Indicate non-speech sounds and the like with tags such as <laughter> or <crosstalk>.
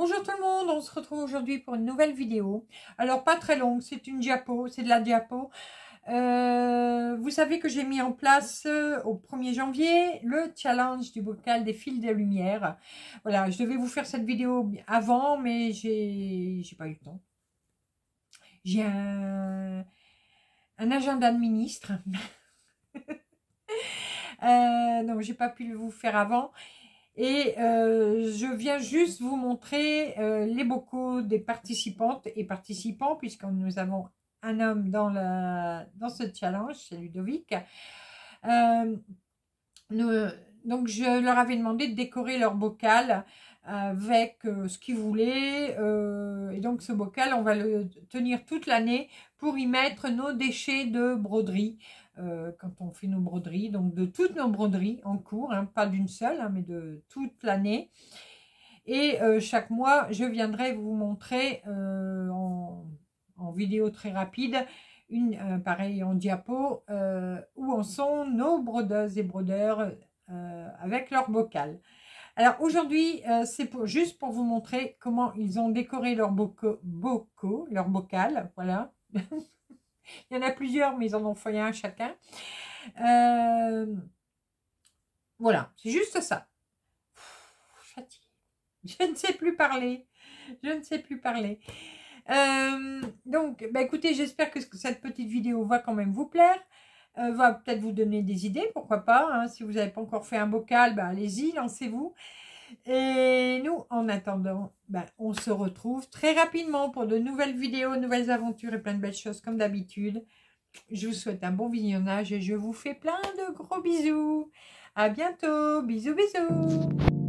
Bonjour tout le monde, on se retrouve aujourd'hui pour une nouvelle vidéo. Alors pas très longue, c'est une diapo, c'est de la diapo. Euh, vous savez que j'ai mis en place euh, au 1er janvier le challenge du bocal des fils de lumière. Voilà, je devais vous faire cette vidéo avant, mais j'ai pas eu le temps. J'ai un, agenda de ministre. <laughs> euh, donc j'ai pas pu vous faire avant. Et euh, je viens juste vous montrer euh, les bocaux des participantes et participants, puisque nous avons un homme dans, la, dans ce challenge, c'est Ludovic. Euh, donc, je leur avais demandé de décorer leur bocal avec ce qu'ils voulaient. et donc, ce bocal, on va le tenir toute l'année pour y mettre nos déchets de broderie. Euh, quand on fait nos broderies, donc de toutes nos broderies en cours, hein, pas d'une seule, hein, mais de toute l'année. Et euh, chaque mois, je viendrai vous montrer euh, en, vidéo très rapide, pareil en diapo, où en sont nos brodeuses et brodeurs avec leur bocal. Alors aujourd'hui, c'est pour, juste pour vous montrer comment ils ont décoré leur bocaux, bocaux leur bocal, voilà. <laughs> Il y en a plusieurs, mais ils en ont fait un chacun. Euh, voilà, c'est juste ça. <laughs> Je ne sais plus parler. Je ne sais plus parler. Euh, donc, bah écoutez, j'espère que cette petite vidéo va quand même vous plaire. Euh, va peut-être vous donner des idées, pourquoi pas. Hein. Si vous n'avez pas encore fait un bocal, bah, allez-y, lancez-vous. Et nous, en attendant, ben, on se retrouve très rapidement pour de nouvelles vidéos, nouvelles aventures et plein de belles choses comme d'habitude. Je vous souhaite un bon visionnage et je vous fais plein de gros bisous. À bientôt. Bisous, bisous.